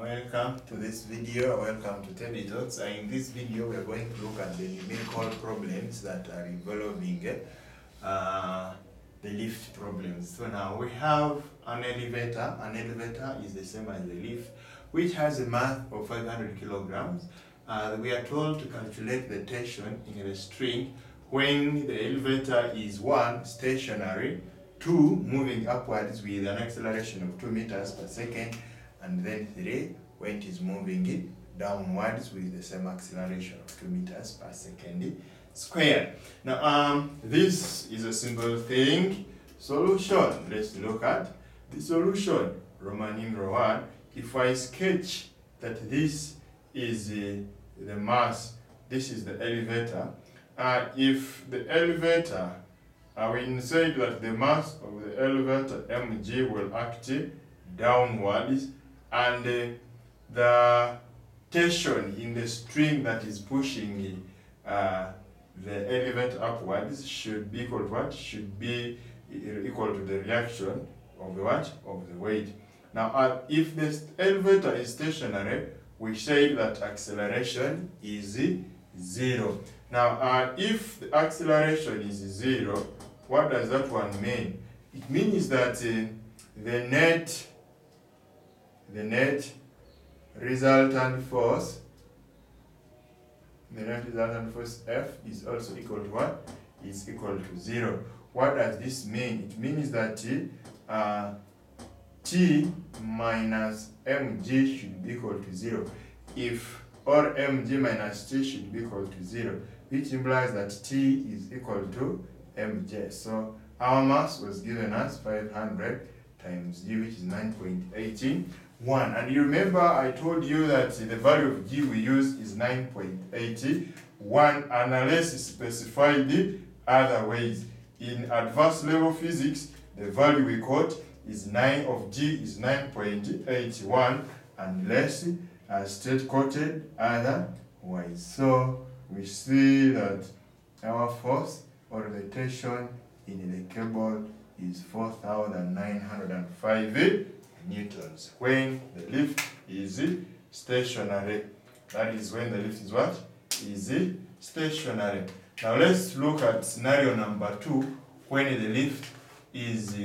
welcome to this video, welcome to Teb Talks. In this video, we are going to look at the numerical problems that are involving uh, the lift problems. So now we have an elevator. An elevator is the same as the lift, which has a mass of 500 kilograms. Uh, we are told to calculate the tension in a string when the elevator is one, stationary, two, moving upwards with an acceleration of 2 meters per second, and then 3 when it is moving downwards with the same acceleration of 2 meters per second square. Now, um, this is a simple thing. Solution. Let's look at the solution. Roman numeral 1. If I sketch that this is uh, the mass, this is the elevator. Uh, if the elevator, uh, we said that the mass of the elevator mg will act downwards and uh, the tension in the string that is pushing uh, the elevator upwards should be equal to what? Should be equal to the reaction of the what? Of the weight. Now, uh, if the elevator is stationary, we say that acceleration is zero. Now, uh, if the acceleration is zero, what does that one mean? It means that uh, the net the net resultant force the net resultant force F is also equal to what? Is equal to zero. What does this mean? It means that uh, T minus mg should be equal to zero. If or mg minus t should be equal to zero, which implies that t is equal to mj. So our mass was given as 500 times g, which is 9.18. 1. And you remember I told you that the value of G we use is 9.80. 1 unless specified other ways. In advanced level physics, the value we quote is 9 of G is 9.81 unless as state quoted otherwise. So we see that our force or the tension in the cable is 4,905 newtons. When the lift is stationary, that is when the lift is what? Is stationary. Now let's look at scenario number two, when the lift is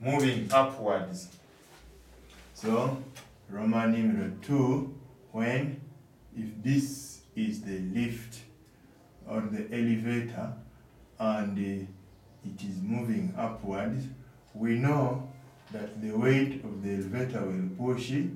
moving upwards. So, Roman numeral 2, when, if this is the lift or the elevator and it is moving upwards, we know that the weight of the elevator will push it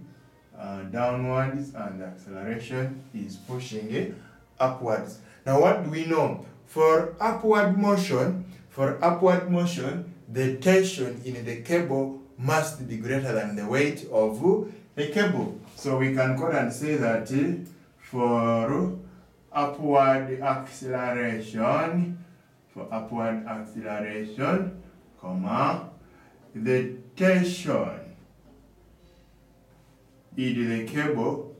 uh, downwards and the acceleration is pushing it upwards. Now what do we know? For upward motion, for upward motion, the tension in the cable must be greater than the weight of the cable. So we can go and say that for upward acceleration, for upward acceleration, comma, the tension in the cable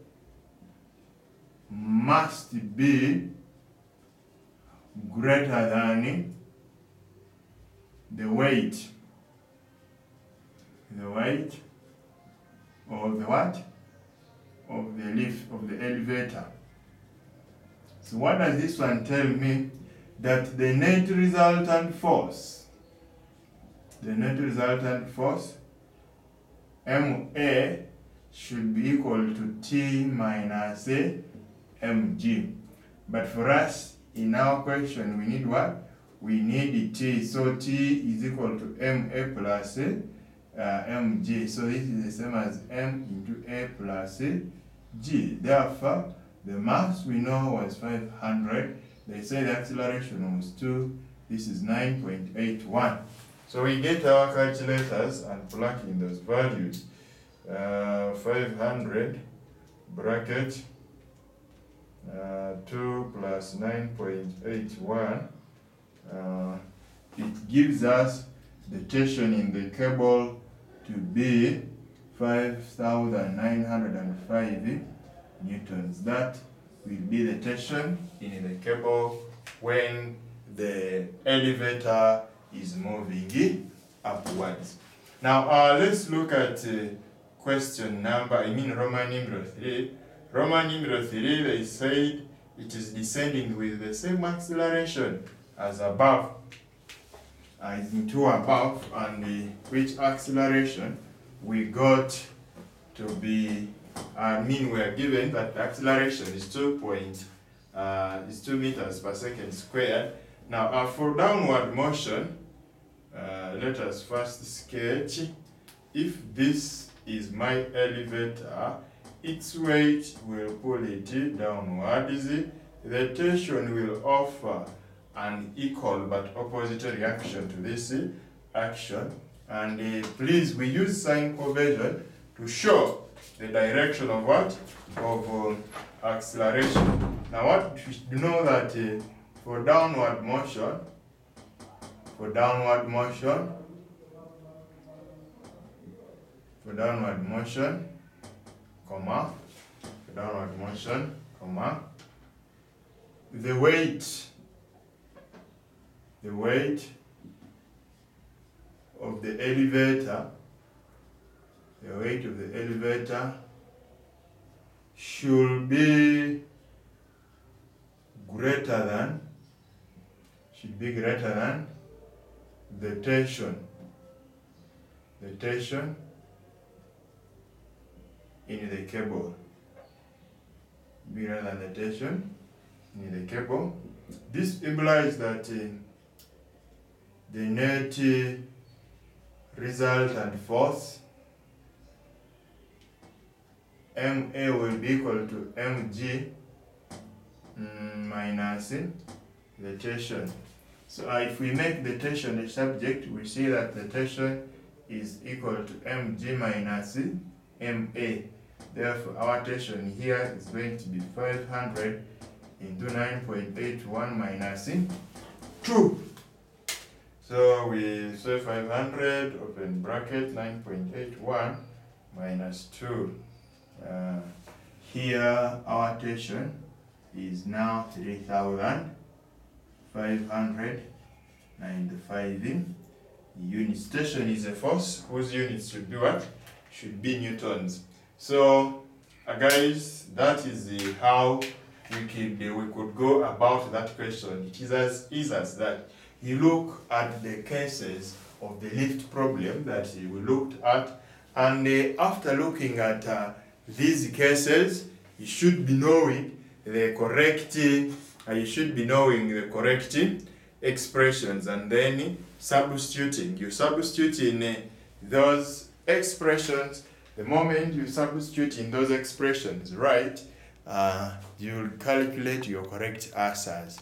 must be greater than the weight. The weight of the what? Of the lift of the elevator. So what does this one tell me? That the net resultant force the net resultant force MA should be equal to T minus A mg. But for us, in our question, we need what? We need T. So T is equal to MA plus uh, mg. So this is the same as M into A plus g. Therefore, the mass we know was 500. They say the acceleration was 2. This is 9.81. So we get our calculators and plug in those values. Uh, 500 bracket uh, 2 plus 9.81 uh, it gives us the tension in the cable to be 5905 newtons that will be the tension in the cable when the elevator is moving upwards. Now, uh, let's look at uh, question number, I mean Roman numeral 3. Roman numeral 3, they said it is descending with the same acceleration as above, as into above, and the, which acceleration we got to be, I mean we are given that the acceleration is 2 point, uh, is 2 meters per second squared. Now uh, for downward motion, uh, let us first sketch if this is my elevator, its weight will pull it downwards. The tension will offer an equal but opposite reaction to this action. And uh, please, we use sign convention to show the direction of what? Of uh, acceleration. Now what we know that uh, for downward motion, for downward motion, for downward motion, comma, for downward motion, comma, the weight, the weight of the elevator, the weight of the elevator should be greater than, should be greater than the tension, the tension in the cable bigger than the tension in the cable. This implies that uh, the net uh, resultant force MA will be equal to mg mm, minus the tension. So uh, if we make the tension the subject, we see that the tension is equal to mg minus ma. Therefore, our tension here is going to be 500 into 9.81 minus 2. So we say 500, open bracket, 9.81 minus 2. Uh, here, our tension is now 3,595 units. Tension is a force whose units should be what? Should be newtons. So, uh, guys, that is the how we could uh, we could go about that question. It is as easy as that. You look at the cases of the lift problem that we looked at, and uh, after looking at uh, these cases, you should be knowing the correct. You should be knowing the correct expressions, and then substituting. You substitute in uh, those expressions the moment you substitute in those expressions right, uh, you'll calculate your correct answers.